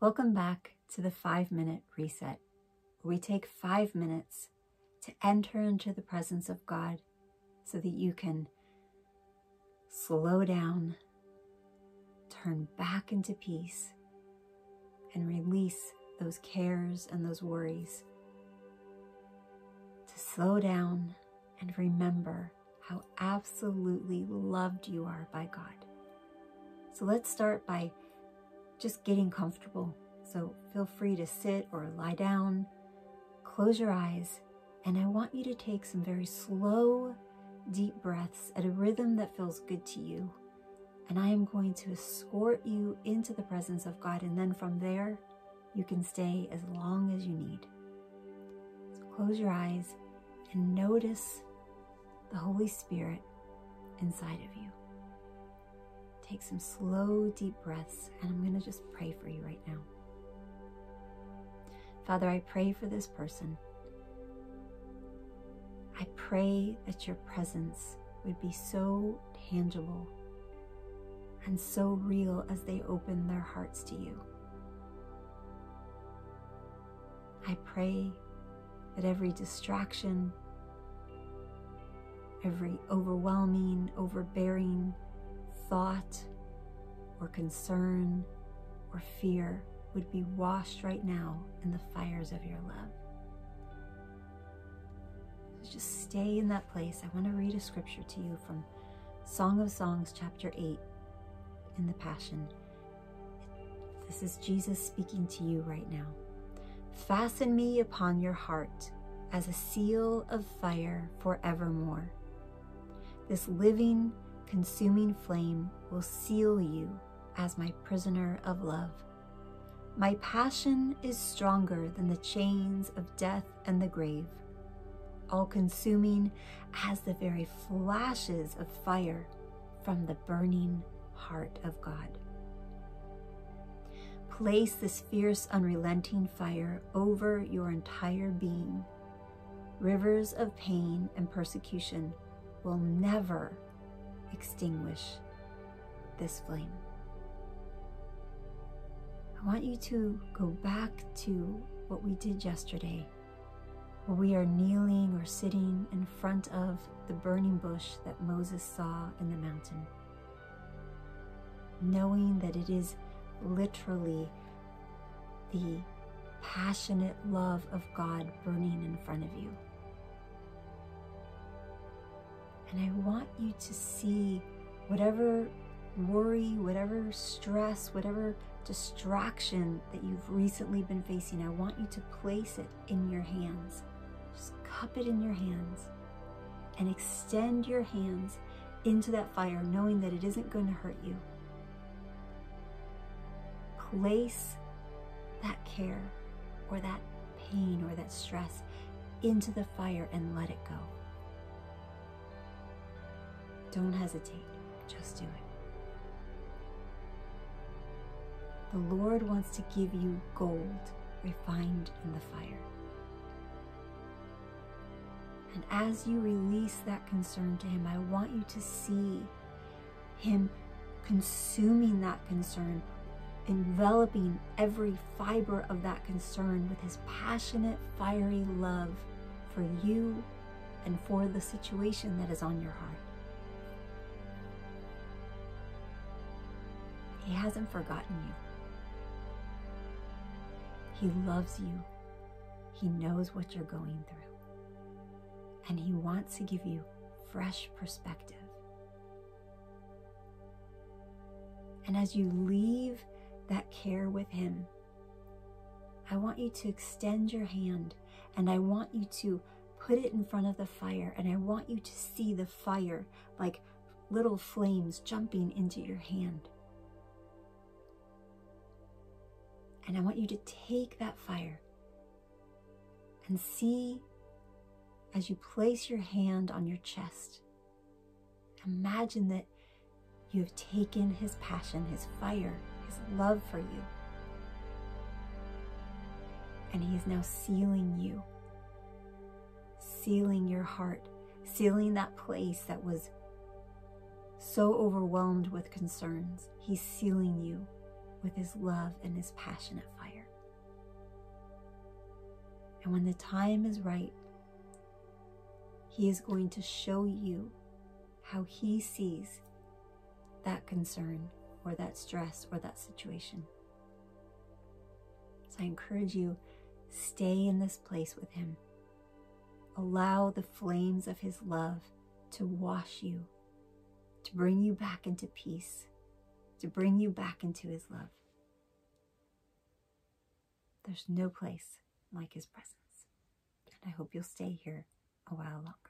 Welcome back to the five minute reset, where we take five minutes to enter into the presence of God so that you can slow down, turn back into peace, and release those cares and those worries. To slow down and remember how absolutely loved you are by God. So let's start by just getting comfortable. So feel free to sit or lie down, close your eyes, and I want you to take some very slow, deep breaths at a rhythm that feels good to you. And I am going to escort you into the presence of God. And then from there, you can stay as long as you need. So close your eyes and notice the Holy Spirit inside of you. Take some slow, deep breaths, and I'm going to just pray for you right now. Father, I pray for this person. I pray that your presence would be so tangible and so real as they open their hearts to you. I pray that every distraction, every overwhelming, overbearing thought or concern or fear would be washed right now in the fires of your love. So just stay in that place. I want to read a scripture to you from Song of Songs, chapter 8, in the Passion. This is Jesus speaking to you right now. Fasten me upon your heart as a seal of fire forevermore. This living, consuming flame will seal you as my prisoner of love. My passion is stronger than the chains of death and the grave, all consuming as the very flashes of fire from the burning heart of God. Place this fierce, unrelenting fire over your entire being. Rivers of pain and persecution will never extinguish this flame. I want you to go back to what we did yesterday, where we are kneeling or sitting in front of the burning bush that Moses saw in the mountain, knowing that it is literally the passionate love of God burning in front of you. And I want you to see whatever worry, whatever stress, whatever distraction that you've recently been facing, I want you to place it in your hands. Just cup it in your hands and extend your hands into that fire, knowing that it isn't going to hurt you place that care or that pain or that stress into the fire and let it go. Don't hesitate, just do it. The Lord wants to give you gold refined in the fire. And as you release that concern to Him, I want you to see Him consuming that concern enveloping every fiber of that concern with his passionate, fiery love for you and for the situation that is on your heart. He hasn't forgotten you. He loves you. He knows what you're going through. And He wants to give you fresh perspective. And as you leave that care with Him. I want you to extend your hand and I want you to put it in front of the fire and I want you to see the fire like little flames jumping into your hand. And I want you to take that fire and see as you place your hand on your chest. Imagine that you have taken his passion, his fire, his love for you. And he is now sealing you, sealing your heart, sealing that place that was so overwhelmed with concerns. He's sealing you with his love and his passionate fire. And when the time is right, he is going to show you how he sees that concern or that stress or that situation. So I encourage you, stay in this place with him. Allow the flames of his love to wash you, to bring you back into peace, to bring you back into his love. There's no place like his presence. And I hope you'll stay here a while longer.